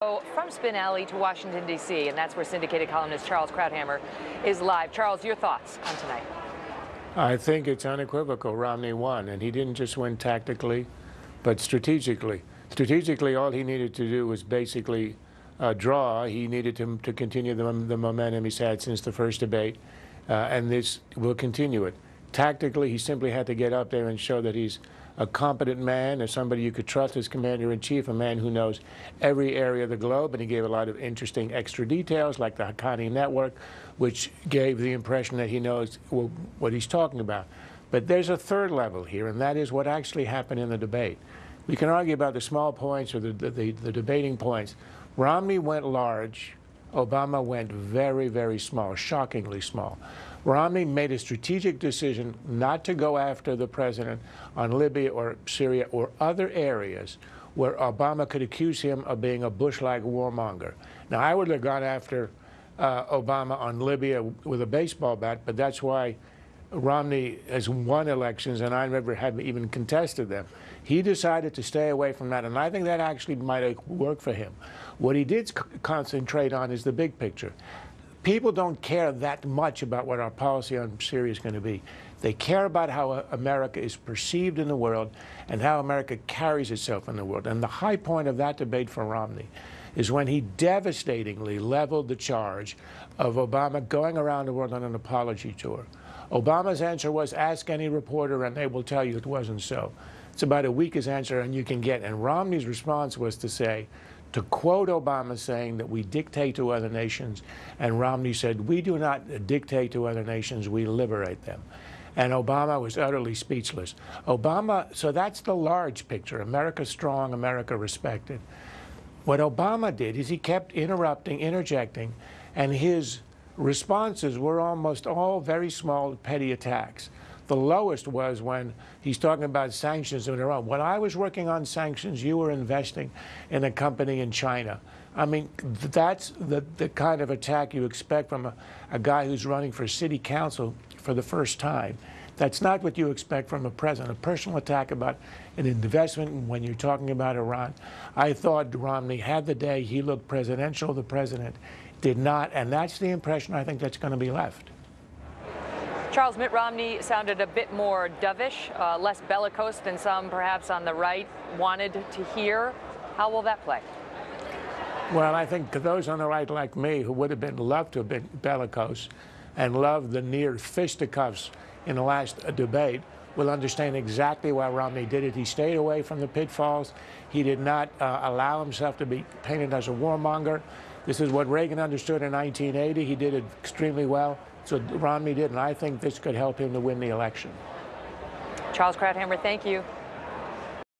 So from Spin Alley to Washington, D.C., and that's where syndicated columnist Charles Krauthammer is live. Charles, your thoughts on tonight? I think it's unequivocal. Romney won, and he didn't just win tactically, but strategically. Strategically, all he needed to do was basically uh, draw. He needed to, to continue the, the, momentum he's had since the first debate, uh, and this will continue it. Tactically, he simply had to get up there and show that he's a competent man, or somebody you could trust as commander in chief, a man who knows every area of the globe. And he gave a lot of interesting extra details, like the Haqqani network, which gave the impression that he knows what he's talking about. But there's a third level here, and that is what actually happened in the debate. We can argue about the small points or the, the, the, the debating points. Romney went large. Obama went very, very small, shockingly small. Romney made a strategic decision not to go after the president on Libya or Syria or other areas where Obama could accuse him of being a Bush-like warmonger. Now, I would have gone after uh, Obama on Libya with a baseball bat, but that's why Romney has won elections, and I never have even contested them. He decided to stay away from that, and I think that actually might have worked for him. What he did concentrate on is the big picture people don't care that much about what our policy on Syria is going to be. They care about how uh, America is perceived in the world and how America carries itself in the world. And the high point of that debate for Romney is when he devastatingly leveled the charge of Obama going around the world on an apology tour. Obama's answer was ask any reporter and they will tell you it wasn't so. It's about a weakest answer and you can get. And Romney's response was to say, to quote Obama saying that we dictate to other nations, and Romney said, we do not dictate to other nations, we liberate them. And Obama was utterly speechless. Obama, so that's the large picture, America strong, America respected. What Obama did is he kept interrupting, interjecting, and his responses were almost all very small, petty attacks. The lowest was when he's talking about sanctions in Iran. When I was working on sanctions, you were investing in a company in China. I mean, that's the, the kind of attack you expect from a, a guy who's running for city council for the first time. That's not what you expect from a president. A personal attack about an investment when you're talking about Iran. I thought Romney had the day. He looked presidential. The president did not. And that's the impression I think that's going to be left. Charles Mitt Romney sounded a bit more dovish, uh, less bellicose than some perhaps on the right wanted to hear. How will that play? Well, I think those on the right like me who would have been loved to have been bellicose and loved the near fisticuffs in the last uh, debate will understand exactly why Romney did it. He stayed away from the pitfalls. He did not uh, allow himself to be painted as a warmonger. This is what Reagan understood in 1980. He did it extremely well. So Romney did, and I think this could help him to win the election. Charles Krauthammer, thank you.